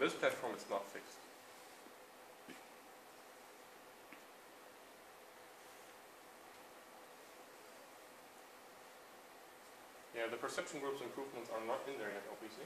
This platform, it's not fixed. Yeah, the perception group's improvements are not in there yet, obviously.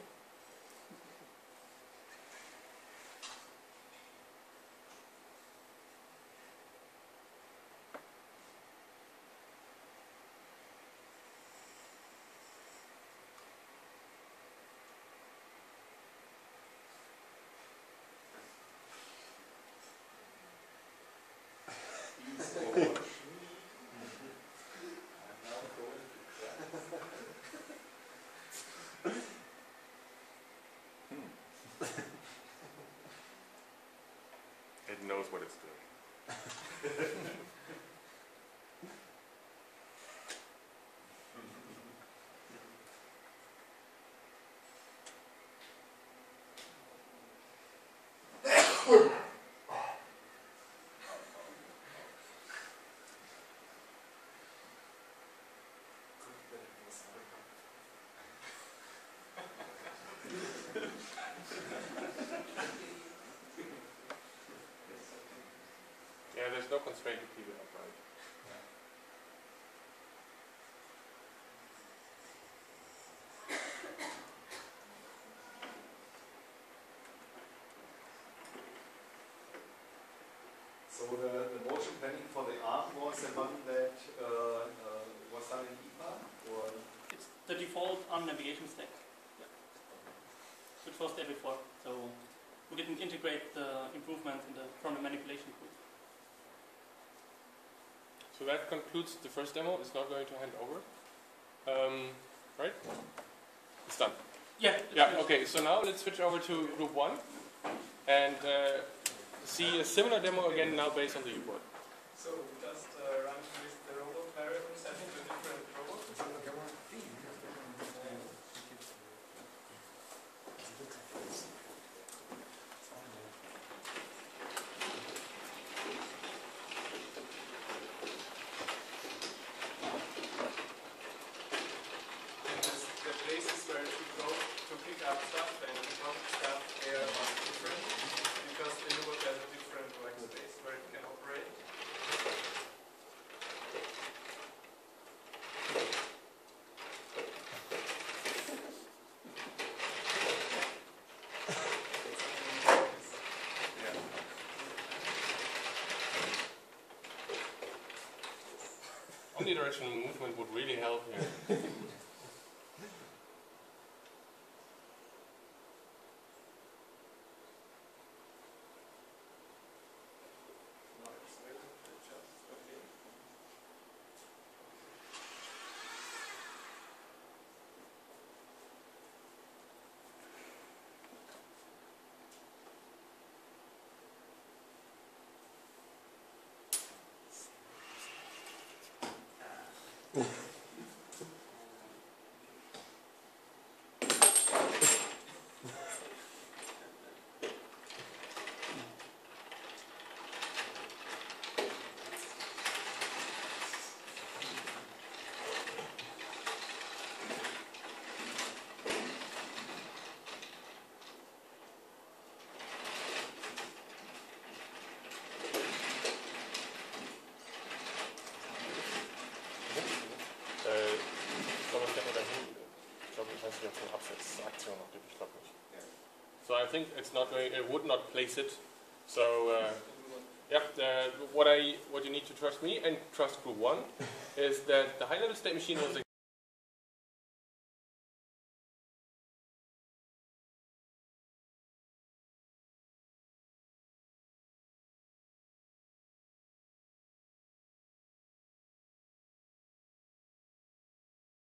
It knows what it's doing. Yeah, there's no constraint to keep it upright. So the, the motion planning for the ARM was the one that uh, uh, was done in IPA or It's the default ARM navigation stack, yeah. which was there before. So we didn't integrate the improvements in the, from the manipulation group. So that concludes the first demo. It's not going to hand over. Um, right? It's done. Yeah. Yeah, okay, so now let's switch over to group one and uh, see a similar demo again now based on the youBot. So we just uh, run with the robot variable setting to different robots. And this, the places where it should go to pick up stuff and not stuff there are different because the robot has a different workspace where it can operate. Omnidirectional movement would really help here. nicht. So I think it's not going, it would not place it. So uh, yeah, the, what I what you need to trust me and trust Group One is that the high-level state machine was